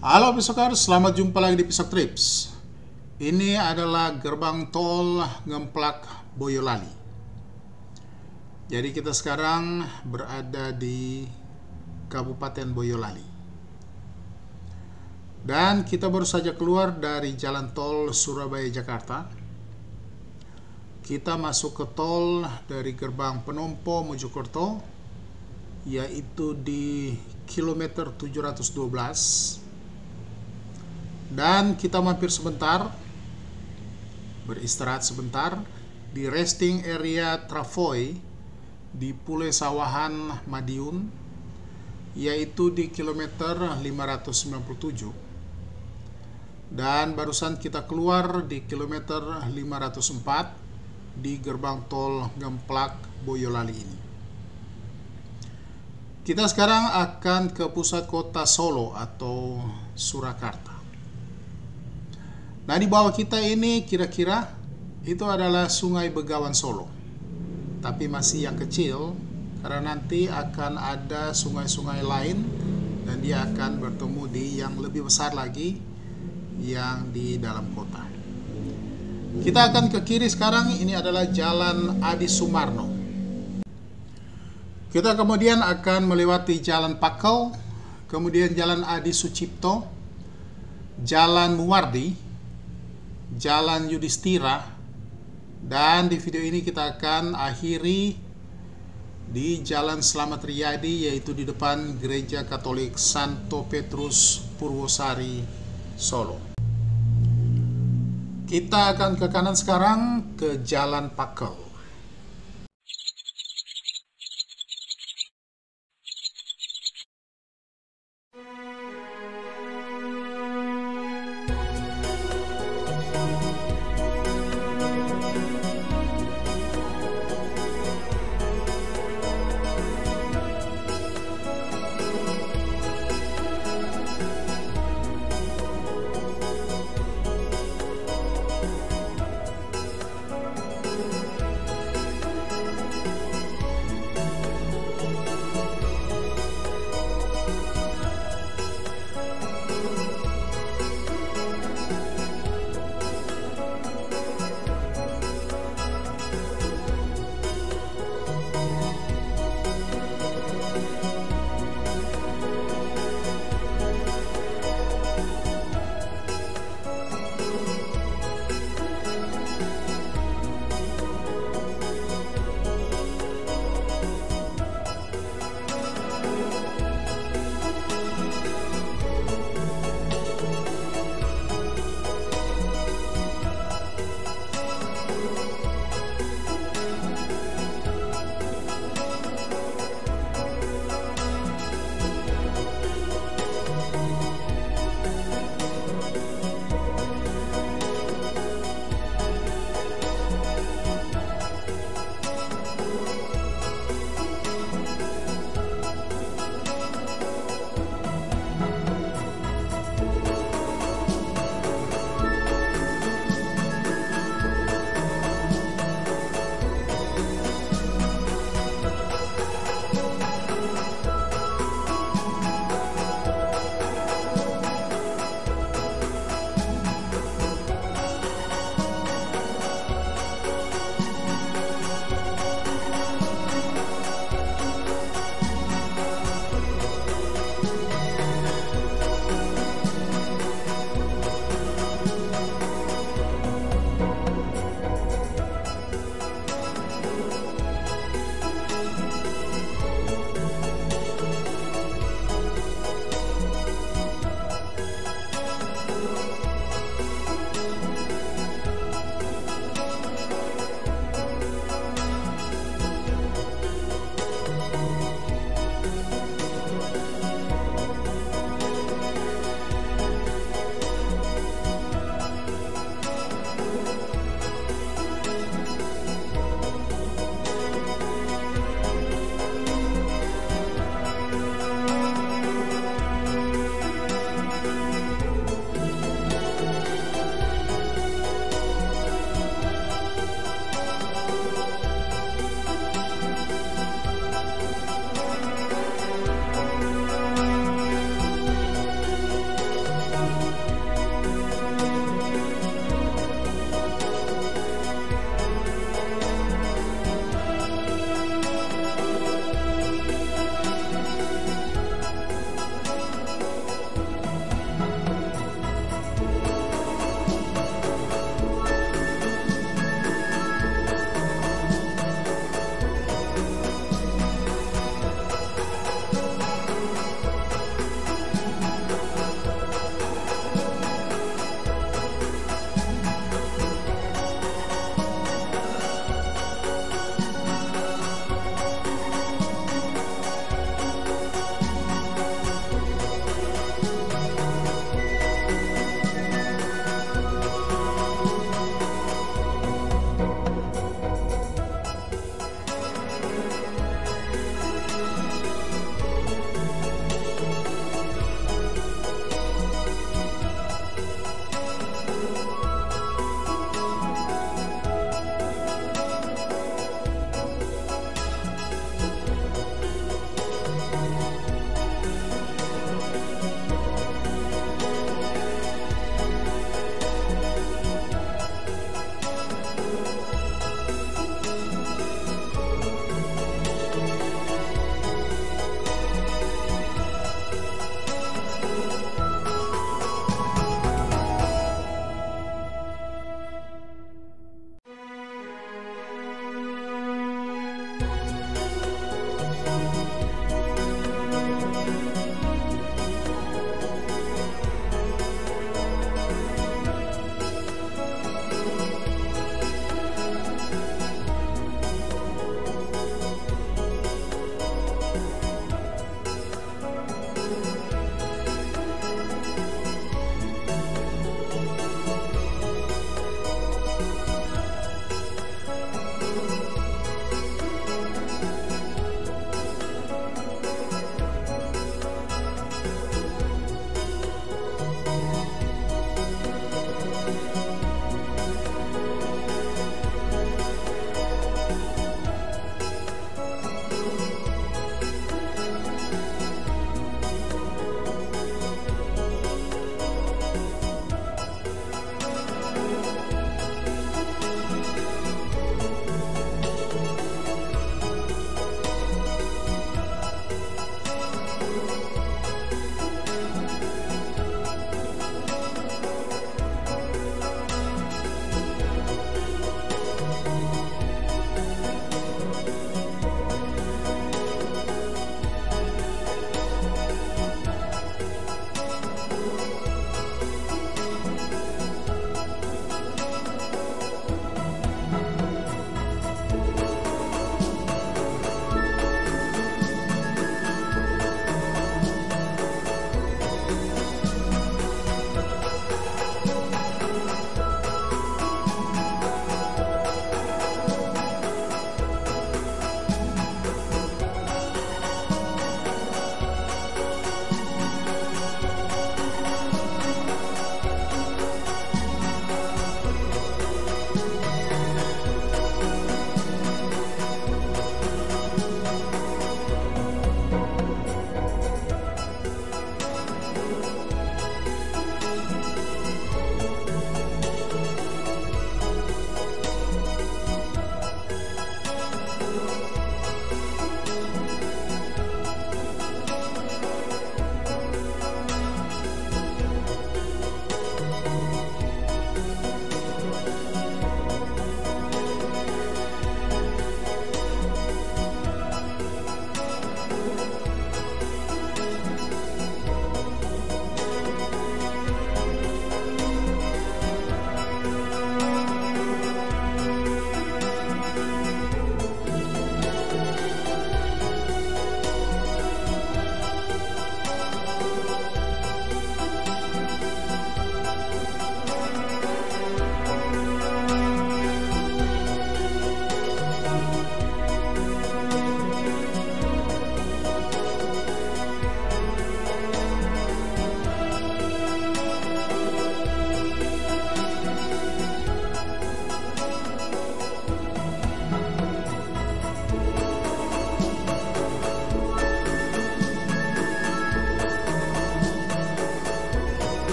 Halo Pisokar, selamat jumpa lagi di Pisok Trips. Ini adalah gerbang tol Ngemplak Boyolali. Jadi kita sekarang berada di Kabupaten Boyolali. Dan kita baru saja keluar dari jalan tol Surabaya Jakarta. Kita masuk ke tol dari gerbang Penompo Mojokerto yaitu di kilometer 712 dan kita mampir sebentar beristirahat sebentar di resting area Travoy di Pulau Sawahan Madiun yaitu di kilometer 597 dan barusan kita keluar di kilometer 504 di gerbang tol Gemplak Boyolali ini. Kita sekarang akan ke pusat kota Solo atau Surakarta Nah di bawah kita ini kira-kira itu adalah Sungai Begawan Solo. Tapi masih yang kecil karena nanti akan ada sungai-sungai lain dan dia akan bertemu di yang lebih besar lagi yang di dalam kota. Kita akan ke kiri sekarang ini adalah Jalan Adi Sumarno. Kita kemudian akan melewati Jalan Pakel, kemudian Jalan Adi Sucipto, Jalan Muwardi, Jalan Yudhistira dan di video ini kita akan akhiri di Jalan Selamat Riyadi yaitu di depan Gereja Katolik Santo Petrus Purwosari Solo. Kita akan ke kanan sekarang ke Jalan Pakel. Thank you.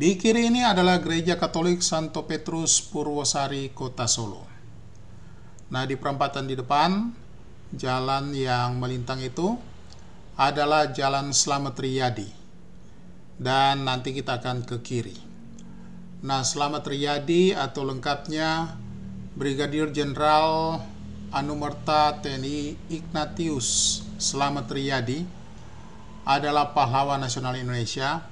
Di kiri ini adalah Gereja Katolik Santo Petrus Purwosari, Kota Solo. Nah, di perempatan di depan, jalan yang melintang itu adalah Jalan Slamet Riyadi. Dan nanti kita akan ke kiri. Nah, Slamet Riyadi atau lengkapnya Brigadier Jenderal Anumerta TNI Ignatius Slamet Riyadi adalah pahlawan nasional Indonesia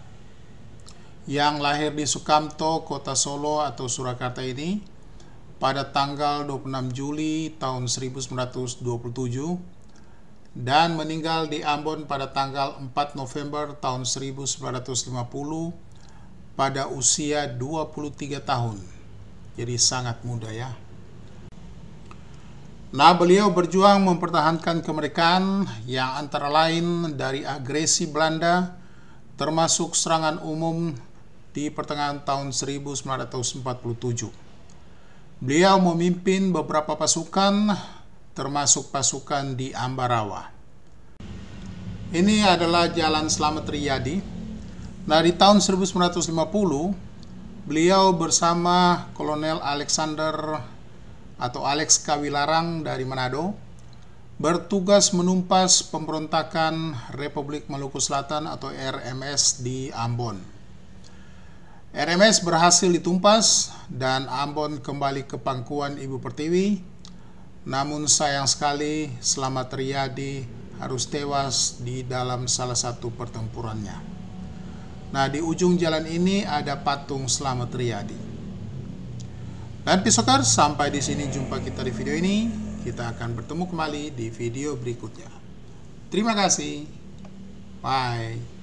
yang lahir di Sukamto, Kota Solo atau Surakarta ini pada tanggal 26 Juli tahun 1927 dan meninggal di Ambon pada tanggal 4 November tahun 1950 pada usia 23 tahun. Jadi sangat muda ya. Nah, beliau berjuang mempertahankan kemerdekaan yang antara lain dari agresi Belanda termasuk serangan umum di pertengahan tahun 1947. Beliau memimpin beberapa pasukan, termasuk pasukan di Ambarawa. Ini adalah Jalan Slamet Riyadi. Nah, di tahun 1950, beliau bersama Kolonel Alexander atau Alex Kawilarang dari Manado bertugas menumpas pemberontakan Republik Maluku Selatan atau RMS di Ambon. RMS berhasil ditumpas dan Ambon kembali ke pangkuan Ibu Pertiwi. Namun sayang sekali Selamat Riyadi harus tewas di dalam salah satu pertempurannya. Nah, di ujung jalan ini ada patung Selamat Riyadi. Dan pisokar, sampai di sini jumpa kita di video ini. Kita akan bertemu kembali di video berikutnya. Terima kasih. Bye.